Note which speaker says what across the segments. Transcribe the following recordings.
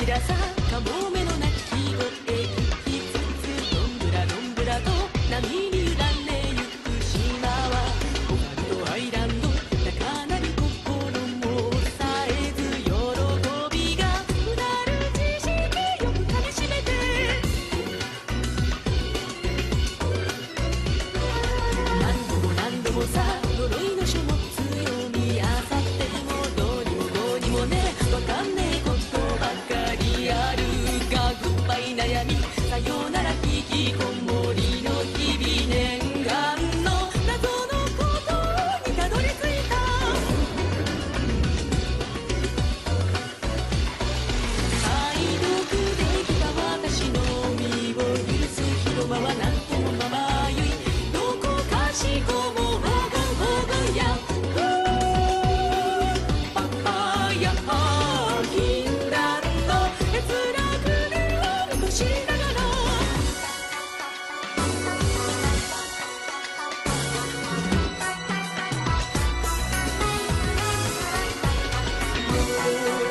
Speaker 1: 散らさかも悩みさようなら。you.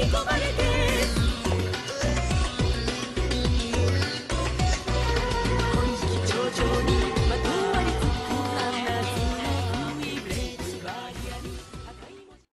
Speaker 1: México vale